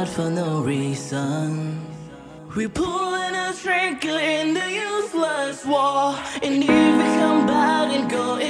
apart for no reason. We pulling a trigger in the useless war, and if we come back and go.